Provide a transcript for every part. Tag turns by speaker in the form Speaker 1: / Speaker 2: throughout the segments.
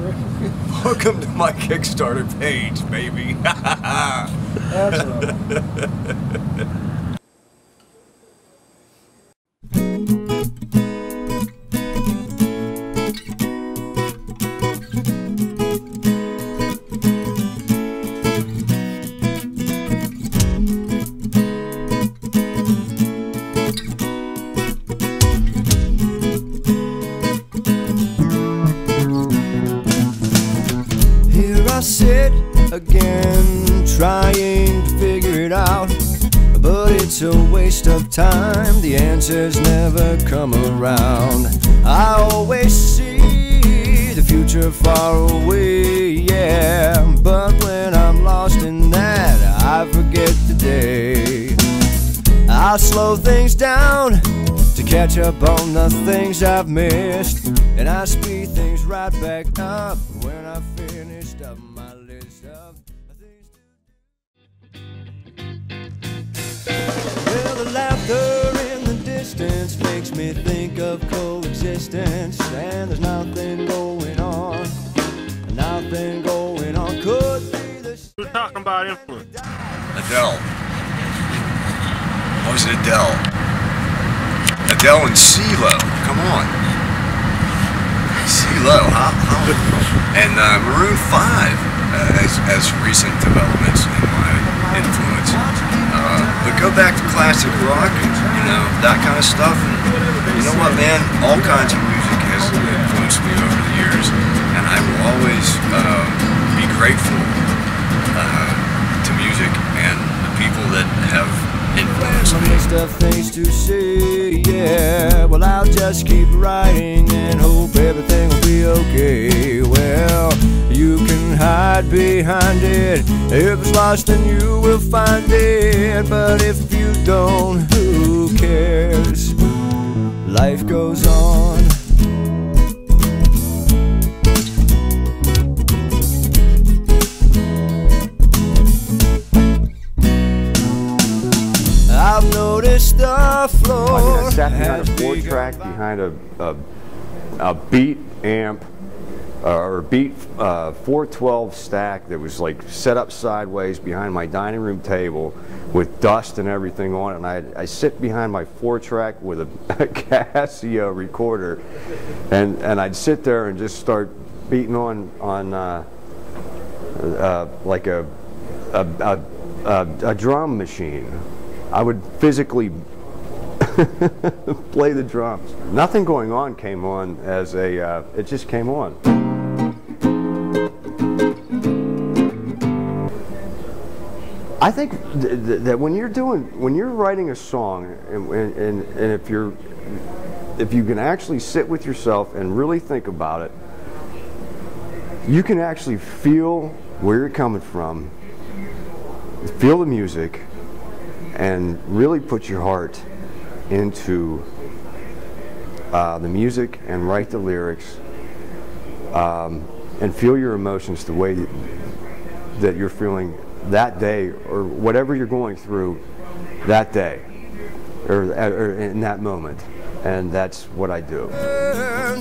Speaker 1: Welcome to my Kickstarter page, baby.
Speaker 2: That's right.
Speaker 3: Trying to figure it out. But it's a waste of time, the answers never come around. I always see the future far away, yeah. But when I'm lost in that, I forget the day. I'll slow things down to catch up on the things I've missed. And I speed things right back up when I finished up my list of coexistence. And there's nothing going on, nothing going on. Could be the.
Speaker 4: We're talking about influence.
Speaker 1: Adele. What was it, Adele? Adele and CeeLo. Come on. CeeLo, how, how and uh, Maroon 5 uh, as, as recent developments in my influence. Uh, but go back to classic rock and, you know, that kind of stuff. And you know what, man? All kinds of music has influenced me over the years. And I will always uh, be grateful uh, to music and the people that have influenced me.
Speaker 3: of things to say, yeah. Well, I'll just keep writing and hope everything will be okay. Well, you can hide behind it. If it's lost, then you will find it. But if you don't? Life goes on. I've noticed the floor.
Speaker 5: I sat behind a four track behind a, a, a beat amp or beat uh, 412 stack that was like set up sideways behind my dining room table with dust and everything on it. And I, I sit behind my four track with a, a Casio recorder and, and I'd sit there and just start beating on, on uh, uh, like a, a, a, a, a drum machine. I would physically play the drums. Nothing going on came on as a, uh, it just came on. I think th- th- that when you're doing, when you're writing a song, and, and, and if you're, if you can actually sit with yourself and really think about it, you can actually feel where you're coming from, feel the music, and really put your heart into uh, the music and write the lyrics um, and feel your emotions the way that you're feeling that day or whatever you're going through that day or, or in that moment. And that's what I do.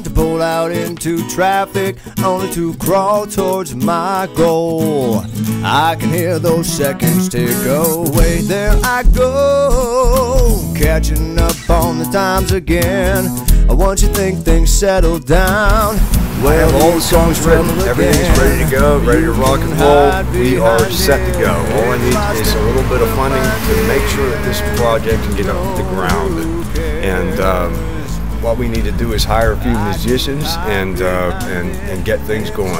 Speaker 3: to pull out into traffic, only to crawl towards my goal. I can hear those seconds tick away. There I go, catching up on the times again. Once you think things settle down,
Speaker 1: I have all the songs written, everything's ready to go, ready to rock and roll. We are set to go. All I need is a little bit of funding to make sure that this project can get off the ground. And um, what we need to do is hire a few musicians and uh, and and get things going.